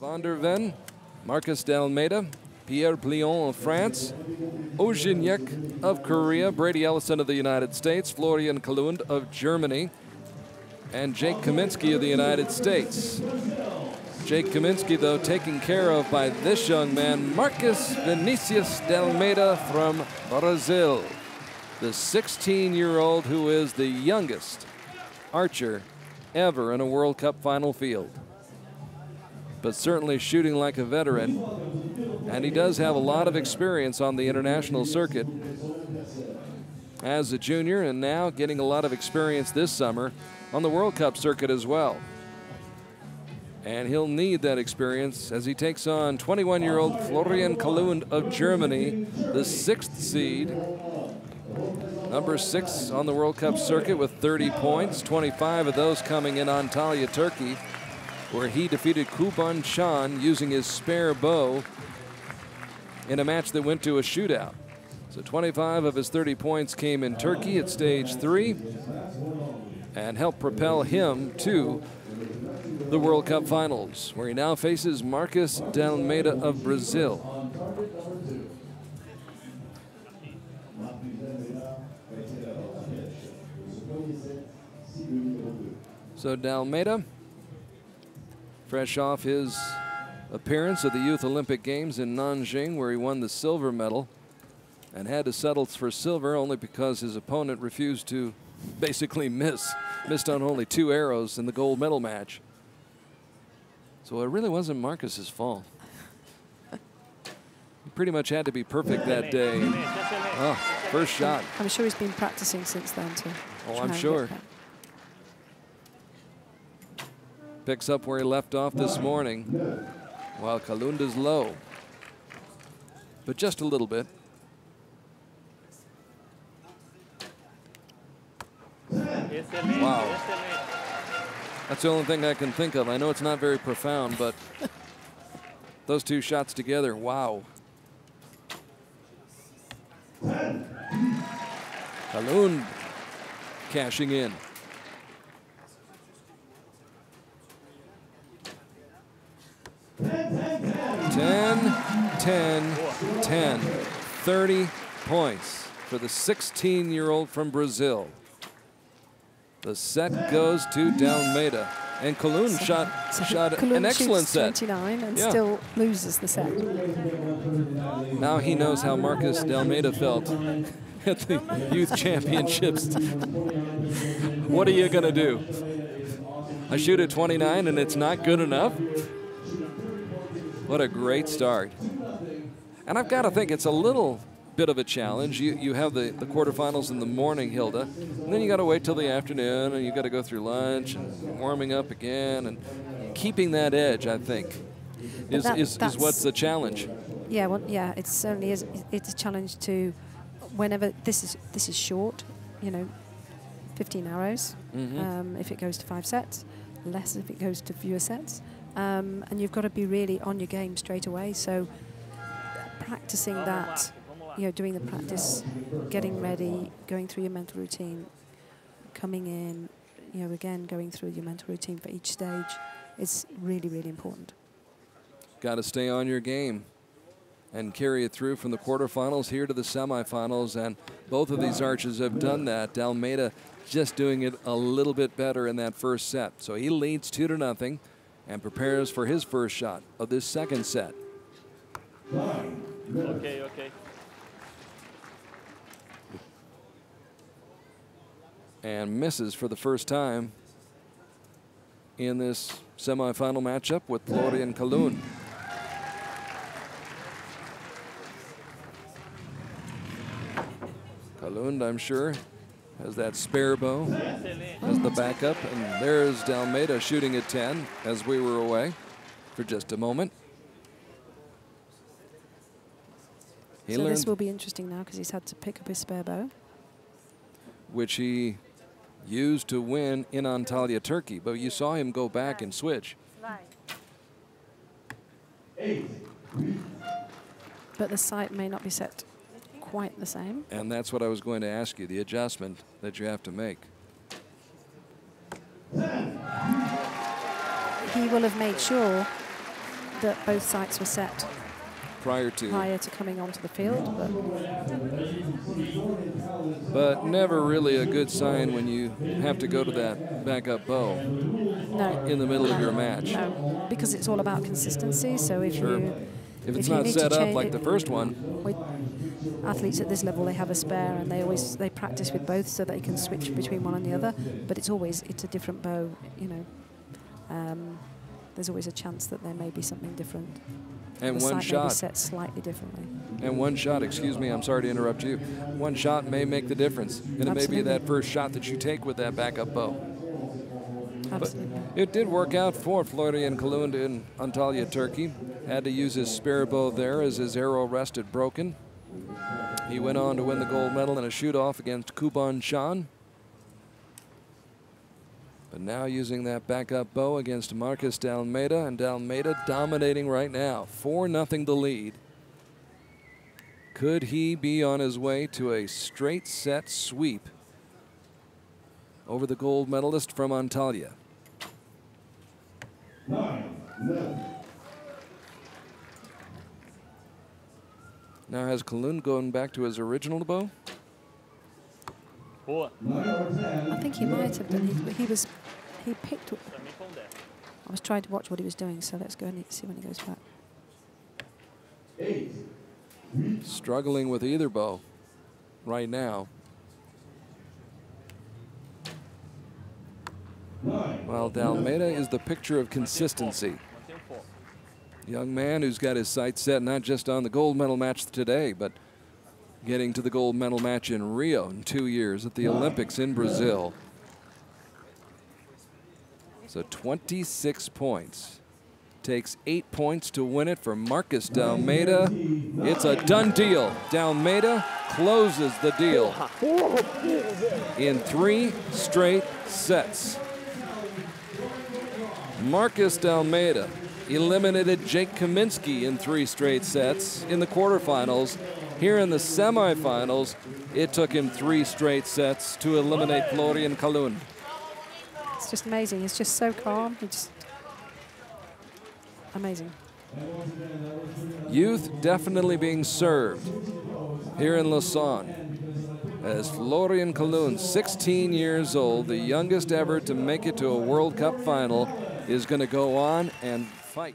Van der Ven, Marcus d'Almeida, Pierre Plion of France, Ojinyak of Korea, Brady Ellison of the United States, Florian Kahllund of Germany, and Jake Kaminsky of the United States. Jake Kaminsky, though, taken care of by this young man, Marcus Vinicius d'Almeida from Brazil, the 16-year-old who is the youngest archer ever in a World Cup final field. But certainly shooting like a veteran, and he does have a lot of experience on the international circuit as a junior and now getting a lot of experience this summer on the World Cup circuit as well. And he'll need that experience as he takes on 21 year old Florian Kahllund of Germany, the sixth seed. Number six on the World Cup circuit with 30 points, 25 of those coming in Antalya, Turkey, where he defeated Kuban Chan using his spare bow in a match that went to a shootout. So 25 of his 30 points came in Turkey at stage three and helped propel him to the World Cup Finals, where he now faces Marcus d'Almeida of Brazil. So d'Almeida, fresh off his appearance at the Youth Olympic Games in Nanjing, where he won the silver medal and had to settle for silver only because his opponent refused to basically miss, missed on only two arrows in the gold medal match. So it really wasn't Marcus's fault. He pretty much had to be perfect that day. Oh, first shot. I'm sure he's been practicing since then too. Oh, I'm sure. Picks up where he left off this morning, while Kalunda's low. But just a little bit. Wow. That's the only thing I can think of. I know it's not very profound, but those two shots together, wow. Kahllund cashing in. Ten, 10, 10. 30 points for the 16-year-old from Brazil. The set goes to d'Almeida. And Kahllund so, shot, so shot an excellent set. 29 and yeah. still loses the set. Now he knows how Marcus d'Almeida felt at the youth championships. what are you going to do? I shoot at 29 and it's not good enough? What a great start. And I've got to think it's a little bit of a challenge. You, you have the, the quarterfinals in the morning, Hilda, and then you got to wait till the afternoon, and you got to go through lunch and warming up again, and keeping that edge, I think, is, that, is, is what's the challenge. Yeah, well, yeah, it certainly is. It's a challenge to whenever this is this is short, you know, 15 arrows. Mm -hmm. um, if it goes to five sets, less if it goes to fewer sets, um, and you've got to be really on your game straight away. So practicing that you know, doing the practice, getting ready, going through your mental routine, coming in, you know, again, going through your mental routine for each stage is really, really important. Got to stay on your game and carry it through from the quarterfinals here to the semifinals. And both of these archers have done that. d'Almeida just doing it a little bit better in that first set. So he leads two to nothing and prepares for his first shot of this second set. Okay, okay. and misses for the first time in this semifinal matchup with Florian Kahllund. Kahllund, I'm sure, has that spare bow as the backup. And there's d'Almeida shooting at 10 as we were away for just a moment. He so this will be interesting now because he's had to pick up his spare bow. Which he used to win in Antalya, Turkey. But you saw him go back and switch. But the sight may not be set quite the same. And that's what I was going to ask you, the adjustment that you have to make. He will have made sure that both sights were set prior to. prior to coming onto the field. But But never really a good sign when you have to go to that backup bow no, in the middle of your match. no, because it's all about consistency. So if Sure. you If it's you not set up like it- the first one, athletes at this level, they have a spare and they always they practice with both so they can switch between one and the other. But it's always it's a different bow, you know. Um, there's always a chance that there may be something different. and the one sight may be shot, set slightly differently. and one shot, excuse me, I'm sorry to interrupt you. One shot may make the difference. And it may be that first shot that you take with that backup bow. Absolutely. It did work out for Florian Kahllund in Antalya, Turkey. Had to use his spare bow there as his arrow rested broken. He went on to win the gold medal in a shoot-off against Kuban Shan. But now using that backup bow against Marcus d'Almeida, and d'Almeida dominating right now. 4 nothing the lead. Could he be on his way to a straight set sweep over the gold medalist from Antalya? Now has Kahllund going back to his original bow? I think he might have done. He, he was he picked. up- Pra mim com 10. I was trying to watch what he was doing, so let's go and see when he goes back. Struggling with either bow right now. While d'Almeida is the picture of consistency. Young man who's got his sights set not just on the gold medal match today, but getting to the gold medal match in Rio in two years at the Olympics in Brazil. So 26 points. Takes eight points to win it for Marcus d'Almeida. It's a done deal. d'Almeida closes the deal in three straight sets. Marcus d'Almeida eliminated Jake Kaminsky in three straight sets in the quarterfinals. Here in the semifinals, it took him three straight sets to eliminate Florian Kahllund. It's just amazing. He's just so calm. He just amazing. Youth definitely being served here in Lausanne. As Florian Kahllund, 16 years old, the youngest ever to make it to a World Cup final, is going to go on and fight.